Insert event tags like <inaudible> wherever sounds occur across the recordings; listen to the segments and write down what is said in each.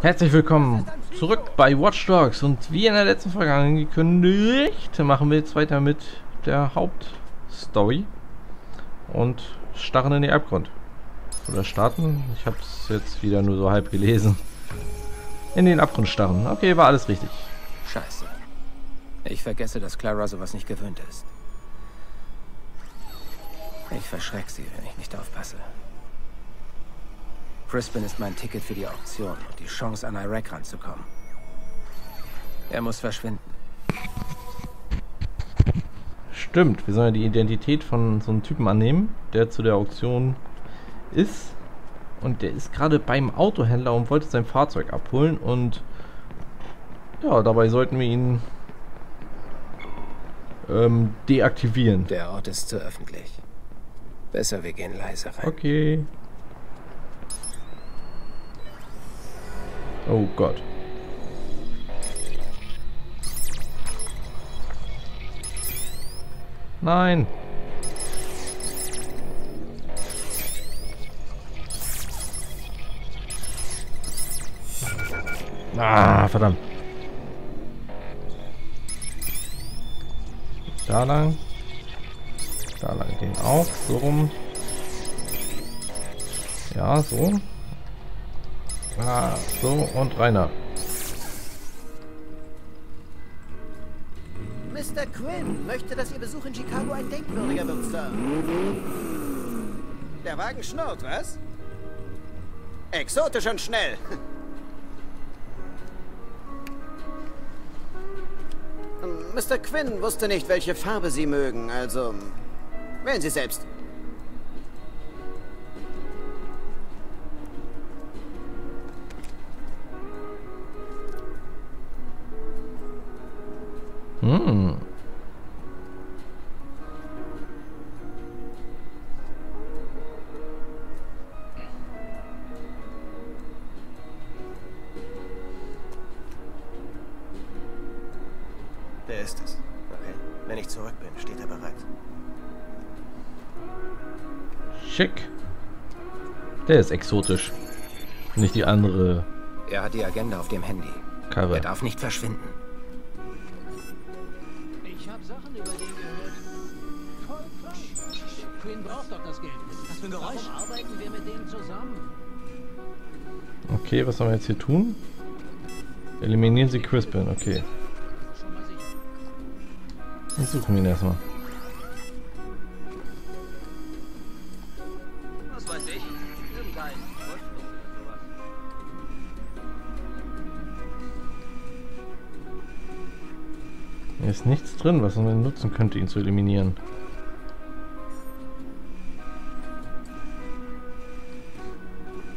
Herzlich willkommen zurück bei Watch Dogs und wie in der letzten Folge angekündigt, machen wir jetzt weiter mit der Hauptstory und starren in den Abgrund. Oder starten? Ich habe es jetzt wieder nur so halb gelesen. In den Abgrund starren. Okay, war alles richtig. Scheiße. Ich vergesse, dass Clara sowas nicht gewöhnt ist. Ich verschreck sie, wenn ich nicht aufpasse. Crispin ist mein Ticket für die Auktion und die Chance, an Iraq ranzukommen. Er muss verschwinden. Stimmt, wir sollen ja die Identität von so einem Typen annehmen, der zu der Auktion ist. Und der ist gerade beim Autohändler und wollte sein Fahrzeug abholen. Und ja, dabei sollten wir ihn ähm, deaktivieren. Der Ort ist zu öffentlich. Besser, wir gehen leise rein. Okay. Oh Gott. Nein. Ah, verdammt. Da lang. Da lang den auch. So rum. Ja, so. Ah, so und Rainer. Mr. Quinn möchte, dass Ihr Besuch in Chicago ein denkwürdiger wird, Sir. Der Wagen schnurrt, was? Exotisch und schnell. <laughs> Mr. Quinn wusste nicht, welche Farbe Sie mögen, also wählen Sie selbst. Hm. Der ist es. Okay. Wenn ich zurück bin, steht er bereit. Schick. Der ist exotisch. Nicht die andere Er hat die Agenda auf dem Handy. Karre. Er darf nicht verschwinden. Über den gehört. Quinn braucht doch das Geld. Was für ein Geräusch? Warum arbeiten wir mit dem zusammen? Okay, was sollen wir jetzt hier tun? Eliminieren Sie Crispin, okay. Dann suchen wir ihn erstmal. Drin, was man nutzen könnte, ihn zu eliminieren.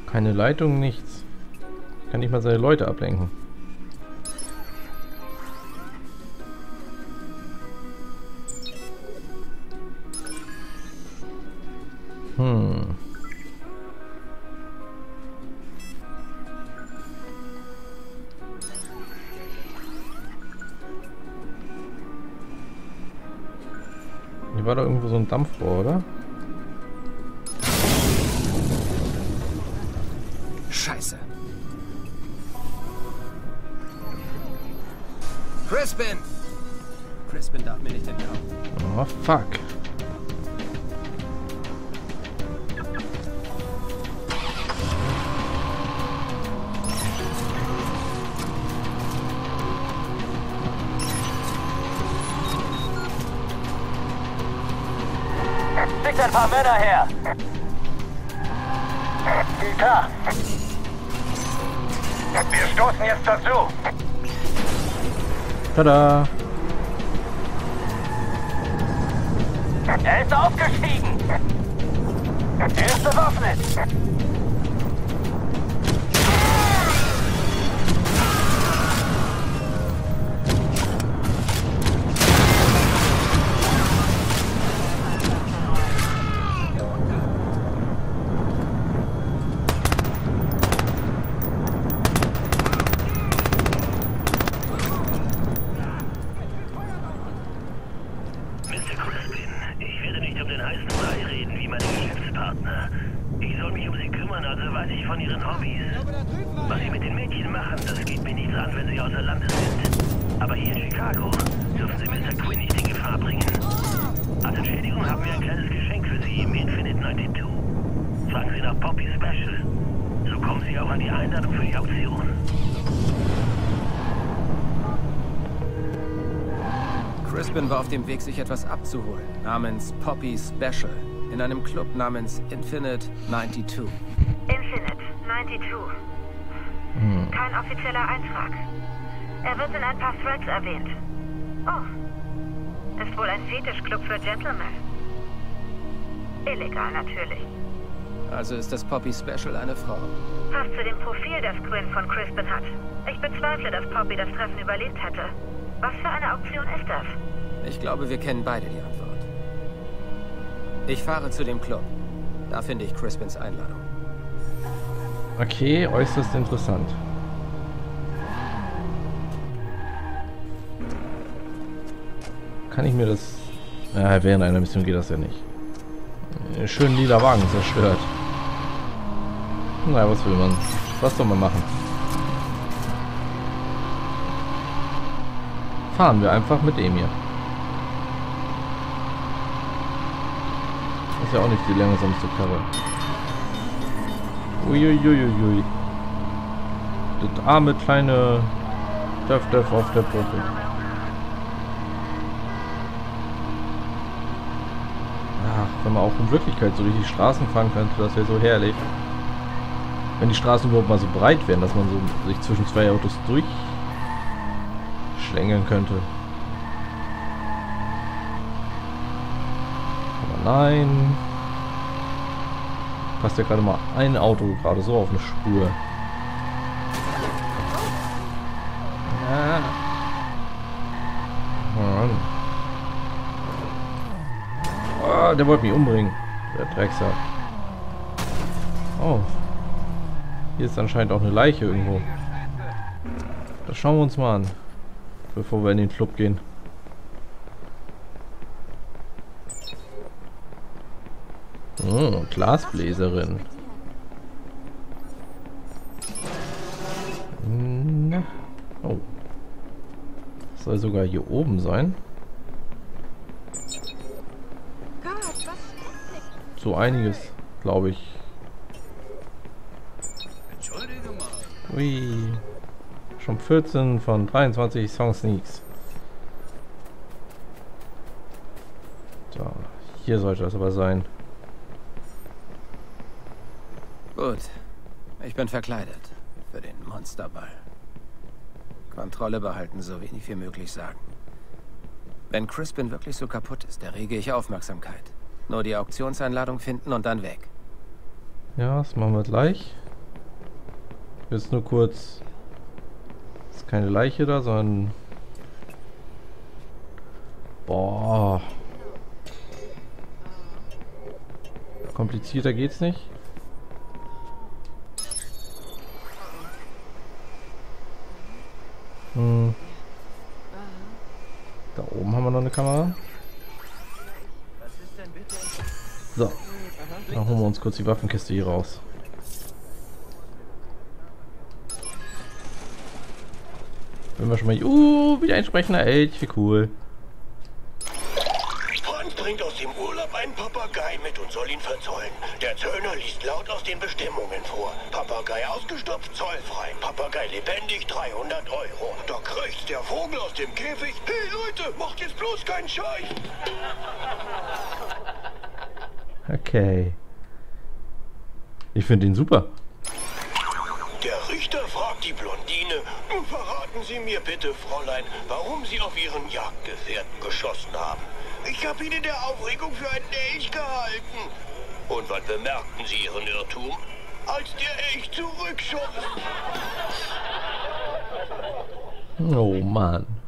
Keine Leitung, nichts. Ich kann nicht mal seine Leute ablenken. Ein Dampfrohr, oder? Scheiße. Crispin! Crispin darf mir nicht entkommen. Oh, fuck. Paar Männer her. Klar. Wir stoßen jetzt dazu. Tada! Er ist aufgestiegen. Er ist bewaffnet. ich soll mich um sie kümmern, also weiß ich von ihren Hobbys. Was sie mit den Mädchen machen, das geht mir nichts an, wenn sie außer Landes sind. Aber hier in Chicago dürfen sie Mr. Quinn nicht in Gefahr bringen. Als Entschädigung haben wir ein kleines Geschenk für sie im Infinite 92. Fragen Sie nach Poppy Special. So kommen Sie auch an die Einladung für die Auktion. Crispin war auf dem Weg, sich etwas abzuholen, namens Poppy Special in einem Club namens Infinite 92. Infinite 92. Kein offizieller Eintrag. Er wird in ein paar Threads erwähnt. Oh. Ist wohl ein Fetischclub für Gentlemen. Illegal natürlich. Also ist das Poppy Special eine Frau. Passt zu dem Profil, das Quinn von Crispin hat. Ich bezweifle, dass Poppy das Treffen überlebt hätte. Was für eine Auktion ist das? Ich glaube, wir kennen beide die Antwort. Ich fahre zu dem Club. Da finde ich Crispins Einladung. Okay, äußerst interessant. Kann ich mir das... Ja, während einer Mission geht das ja nicht. Äh, Schön lila Wagen zerstört. Na, was will man? Was soll man machen? Fahren wir einfach mit dem hier. Ist ja auch nicht die langsamste Karre. Uiuiuiui. Das arme kleine Dörf Dörf auf der Brücke. Ach, wenn man auch in Wirklichkeit so die Straßen fahren könnte, das wäre so herrlich. Wenn die Straßen überhaupt mal so breit wären, dass man so sich zwischen zwei Autos durchschlängeln könnte. Nein. Passt ja gerade mal ein Auto gerade so auf eine Spur. Ja. Mann. Oh, der wollte mich umbringen. Der Drecksack. Oh. Hier ist anscheinend auch eine Leiche irgendwo. Das schauen wir uns mal an. Bevor wir in den Club gehen. Oh, Glasbläserin. Na. Oh. Soll sogar hier oben sein. So einiges, glaube ich. Ui. Schon 14 von 23 Song Sneaks. So, hier sollte das aber sein. Gut. Ich bin verkleidet. Für den Monsterball. Kontrolle behalten, so wenig wie möglich sagen. Wenn Crispin wirklich so kaputt ist, errege ich Aufmerksamkeit. Nur die Auktionseinladung finden und dann weg. Ja, das machen wir gleich. Jetzt nur kurz. Ist keine Leiche da, sondern. Boah. Komplizierter geht's nicht. Hm. Da oben haben wir noch eine Kamera. So. Dann holen wir uns kurz die Waffenkiste hier raus. Wenn wir schon mal... Uh, wieder ein sprechender Elch. Wie cool. Bringt aus dem Urlaub einen Papagei mit und soll ihn verzollen. Der Zöllner liest laut aus den Bestimmungen vor. Papagei ausgestopft, zollfrei. Papagei lebendig, 300 Euro. Da kreucht der Vogel aus dem Käfig. Hey Leute, macht jetzt bloß keinen Scheiß. Okay. Ich finde ihn super. Der Richter fragt die Blondine, verraten Sie mir bitte, Fräulein, warum Sie auf Ihren Jagdgefährten geschossen haben. Ich habe ihn in der Aufregung für einen Elch gehalten. Und wann bemerkten Sie Ihren Irrtum? Als der Elch zurückschoss. Oh Mann.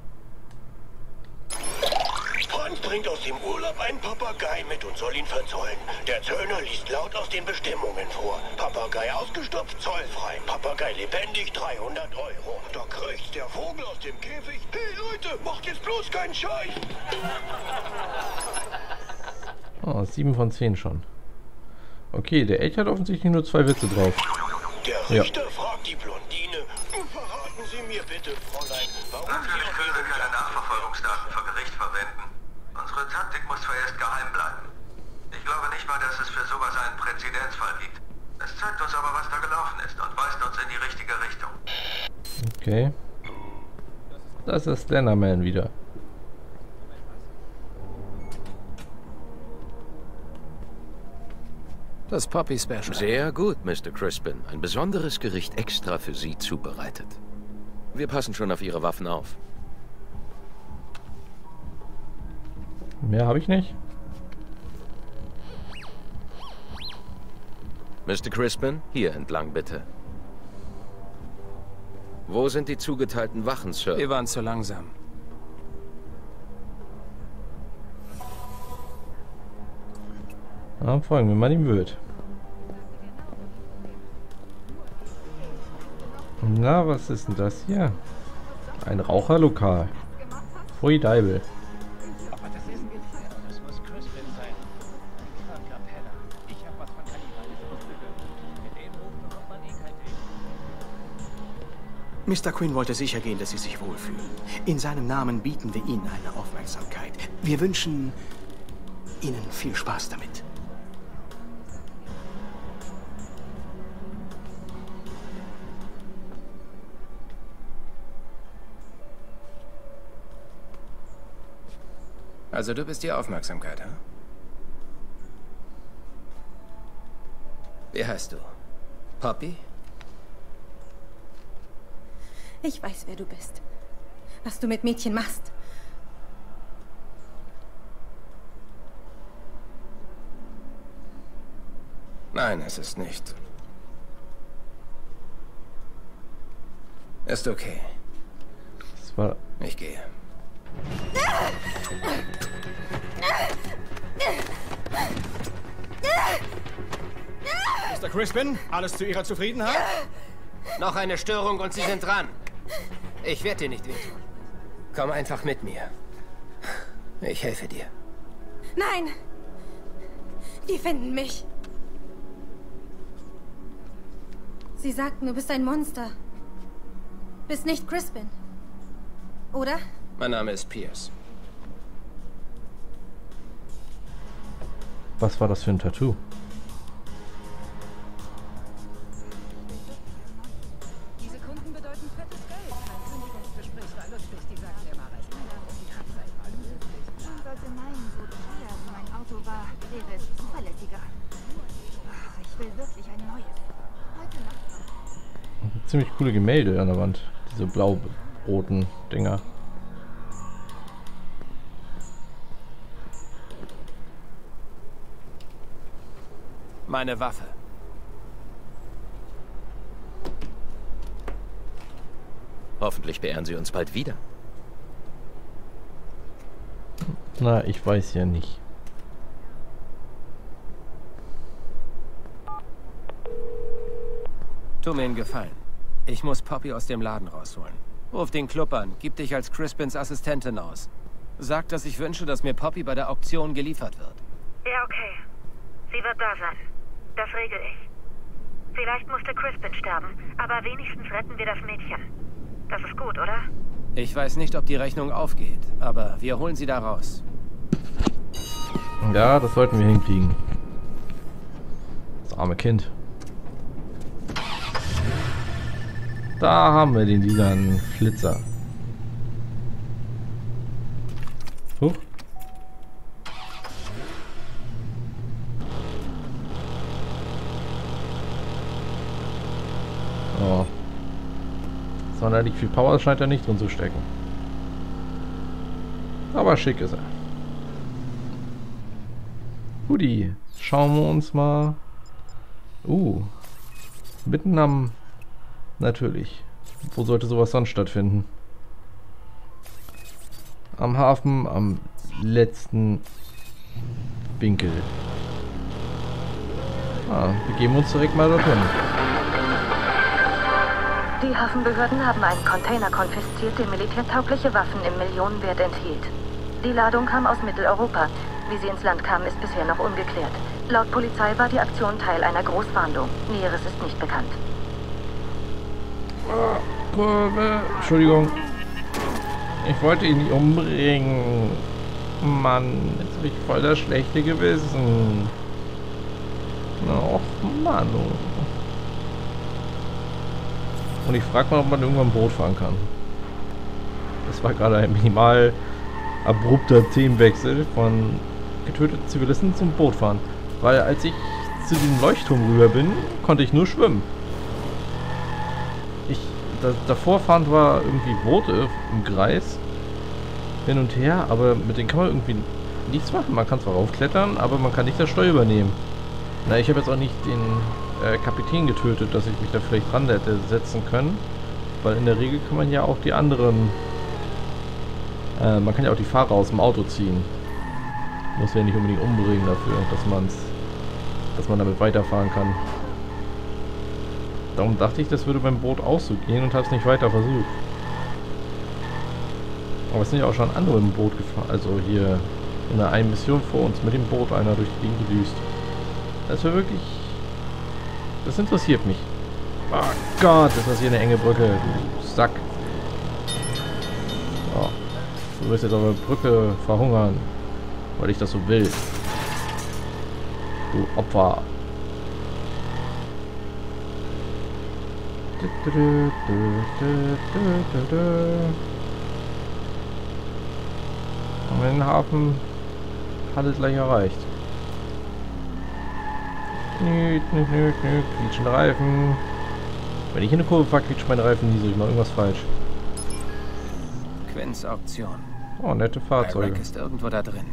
Bringt aus dem Urlaub einen Papagei mit und soll ihn verzollen. Der Zöllner liest laut aus den Bestimmungen vor. Papagei ausgestopft, zollfrei. Papagei lebendig, 300 Euro. Da kreucht der Vogel aus dem Käfig. Hey Leute, macht jetzt bloß keinen Scheiß. <laughs> Oh, 7 von 10 schon. Okay, der Elch hat offensichtlich nur zwei Witze drauf. Der Ja. Richter fragt die Blondine, mir bitte, Fräulein, warum Sie Natürlich auf können wir Ihrem keine Nachverfolgungsdaten vor Gericht verwenden. Unsere Taktik muss vorerst geheim bleiben. Ich glaube nicht mal, dass es für sowas einen Präzedenzfall gibt. Es zeigt uns aber, was da gelaufen ist und weist uns in die richtige Richtung. Okay. Das ist Slenderman wieder. Das Poppy Special. Sehr gut, Mr. Crispin. Ein besonderes Gericht extra für Sie zubereitet. Wir passen schon auf Ihre Waffen auf. Mehr habe ich nicht. Mr. Crispin, hier entlang bitte. Wo sind die zugeteilten Wachen, Sir? Wir waren zu langsam. Dann folgen wir mal dem Wirt. Na, was ist denn das hier? Ein Raucherlokal. Pfui Deibel. Mr. Quinn wollte sicher gehen, dass Sie sich wohlfühlen. In seinem Namen bieten wir Ihnen eine Aufmerksamkeit. Wir wünschen Ihnen viel Spaß damit. Also du bist die Aufmerksamkeit, ha? Wie heißt du? Poppy? Ich weiß, wer du bist. Was du mit Mädchen machst. Nein, es ist nicht. Ist okay. Das war. Ich gehe. Mr. Crispin, alles zu Ihrer Zufriedenheit? Noch eine Störung und Sie sind dran. Ich werde dir nicht wehtun. Komm einfach mit mir. Ich helfe dir. Nein! Die finden mich. Sie sagten, du bist ein Monster. Bist nicht Crispin. Oder? Mein Name ist Pierce. Was war das für ein Tattoo? Coole Gemälde an der Wand. Diese blau-roten Dinger. Meine Waffe. Hoffentlich beehren Sie uns bald wieder. Na, ich weiß ja nicht. Tu mir einen Gefallen. Ich muss Poppy aus dem Laden rausholen. Ruf den Club an, gib dich als Crispins Assistentin aus. Sag, dass ich wünsche, dass mir Poppy bei der Auktion geliefert wird. Ja, okay. Sie wird da sein. Das regel ich. Vielleicht musste Crispin sterben, aber wenigstens retten wir das Mädchen. Das ist gut, oder? Ich weiß nicht, ob die Rechnung aufgeht, aber wir holen sie da raus. Ja, das sollten wir hinkriegen. Das arme Kind. Da haben wir den lilanen Flitzer. Huch. Oh. Sonderlich viel Power scheint er nicht drin zu stecken. Aber schick ist er. Guti, schauen wir uns mal. Uh, mitten am. Natürlich. Wo sollte sowas sonst stattfinden? Am Hafen, am letzten Winkel. Ah, begeben uns direkt mal dorthin. Die Hafenbehörden haben einen Container konfisziert, der militärtaugliche Waffen im Millionenwert enthielt. Die Ladung kam aus Mitteleuropa. Wie sie ins Land kam, ist bisher noch ungeklärt. Laut Polizei war die Aktion Teil einer Großfahndung. Näheres ist nicht bekannt. Kurve. Entschuldigung. Ich wollte ihn nicht umbringen. Mann, jetzt habe ich voll das schlechte Gewissen. Och, Mann. Und ich frage mal, ob man irgendwann ein Boot fahren kann. Das war gerade ein minimal abrupter Themenwechsel von getöteten Zivilisten zum Bootfahren. Weil als ich zu diesem Leuchtturm rüber bin, konnte ich nur schwimmen. Da, davor fahren war irgendwie Boote im Kreis hin und her, aber mit denen kann man irgendwie nichts machen. Man kann zwar raufklettern, aber man kann nicht das Steuer übernehmen. Na, ich habe jetzt auch nicht den äh, Kapitän getötet, dass ich mich da vielleicht dran hätte setzen können. Weil in der Regel kann man ja auch die anderen... Äh, man kann ja auch die Fahrer aus dem Auto ziehen. Muss ja nicht unbedingt umbringen dafür, dass man's, dass man damit weiterfahren kann. Darum dachte ich, das würde beim Boot auch so gehen und habe es nicht weiter versucht. Aber es sind ja auch schon andere im Boot gefahren. Also hier in der einen Mission vor uns mit dem Boot einer durch die Gegend gedüst. Das wäre wirklich... Das interessiert mich. Oh Gott, ist das hier eine enge Brücke. Du Sack. Oh. Du wirst jetzt auf der Brücke verhungern. Weil ich das so will. Du Opfer. Und den Hafen hat es gleich erreicht. Nüt, nüt, nüt, nüt, quietschende Reifen. Wenn ich in eine Kurve fahre, quietscht mein Reifen nie so. Ich mache irgendwas falsch. Quins Auktion. Oh, nette Fahrzeuge. Ist irgendwo da drin.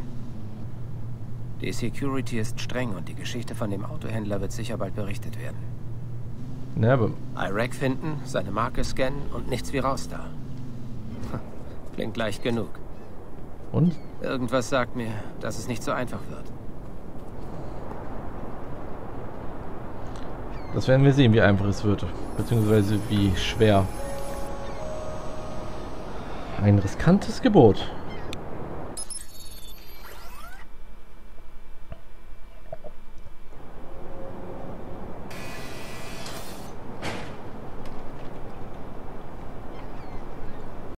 Die Security ist streng und die Geschichte von dem Autohändler wird sicher bald berichtet werden. Ne, aber... Iraq finden, seine Marke scannen und nichts wie raus da. Klingt leicht genug. Und? Irgendwas sagt mir, dass es nicht so einfach wird. Das werden wir sehen, wie einfach es wird. Beziehungsweise wie schwer. Ein riskantes Gebot.